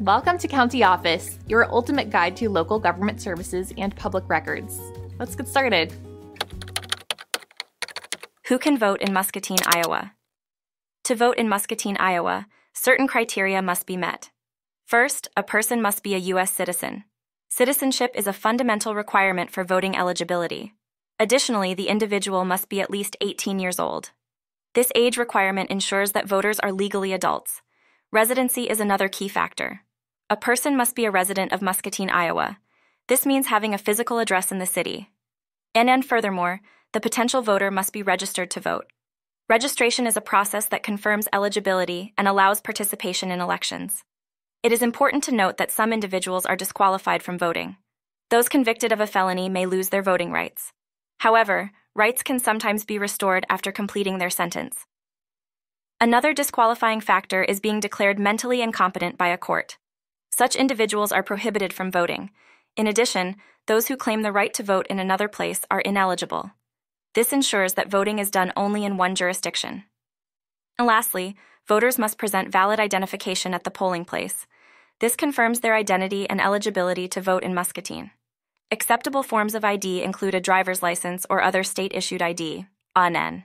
Welcome to County Office, your ultimate guide to local government services and public records. Let's get started. Who can vote in Muscatine, Iowa? To vote in Muscatine, Iowa, certain criteria must be met. First, a person must be a U.S. citizen. Citizenship is a fundamental requirement for voting eligibility. Additionally, the individual must be at least 18 years old. This age requirement ensures that voters are legally adults. Residency is another key factor. A person must be a resident of Muscatine, Iowa. This means having a physical address in the city. And, and furthermore, the potential voter must be registered to vote. Registration is a process that confirms eligibility and allows participation in elections. It is important to note that some individuals are disqualified from voting. Those convicted of a felony may lose their voting rights. However, rights can sometimes be restored after completing their sentence. Another disqualifying factor is being declared mentally incompetent by a court. Such individuals are prohibited from voting. In addition, those who claim the right to vote in another place are ineligible. This ensures that voting is done only in one jurisdiction. And lastly, voters must present valid identification at the polling place. This confirms their identity and eligibility to vote in Muscatine. Acceptable forms of ID include a driver's license or other state issued ID, ANN.